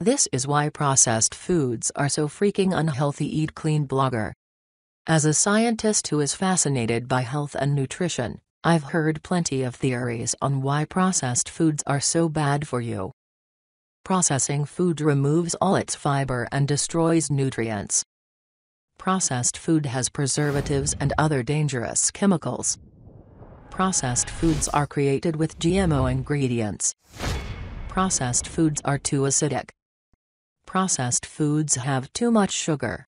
This is why processed foods are so freaking unhealthy. Eat Clean blogger. As a scientist who is fascinated by health and nutrition, I've heard plenty of theories on why processed foods are so bad for you. Processing food removes all its fiber and destroys nutrients. Processed food has preservatives and other dangerous chemicals. Processed foods are created with GMO ingredients. Processed foods are too acidic. Processed foods have too much sugar.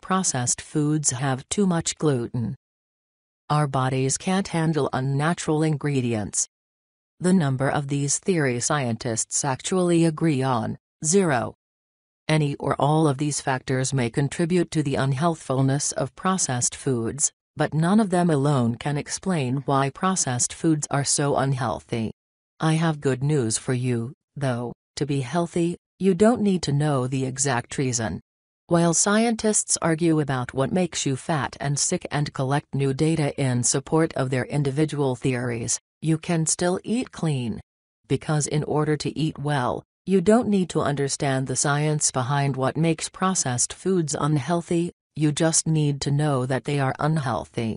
Processed foods have too much gluten. Our bodies can't handle unnatural ingredients. The number of these theory scientists actually agree on, zero. Any or all of these factors may contribute to the unhealthfulness of processed foods, but none of them alone can explain why processed foods are so unhealthy. I have good news for you, though, to be healthy, you don't need to know the exact reason. While scientists argue about what makes you fat and sick and collect new data in support of their individual theories, you can still eat clean. Because in order to eat well, you don't need to understand the science behind what makes processed foods unhealthy, you just need to know that they are unhealthy.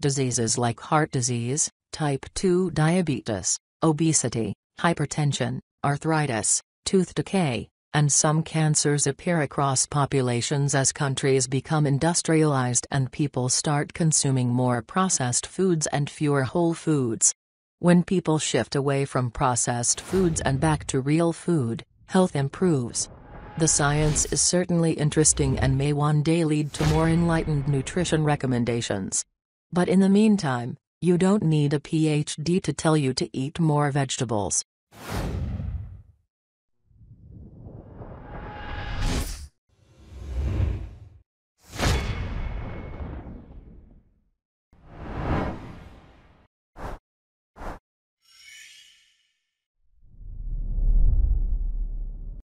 Diseases like heart disease, type 2 diabetes, obesity, hypertension, arthritis, tooth decay, and some cancers appear across populations as countries become industrialized and people start consuming more processed foods and fewer whole foods. When people shift away from processed foods and back to real food, health improves. The science is certainly interesting and may one day lead to more enlightened nutrition recommendations. But in the meantime, you don't need a PhD to tell you to eat more vegetables.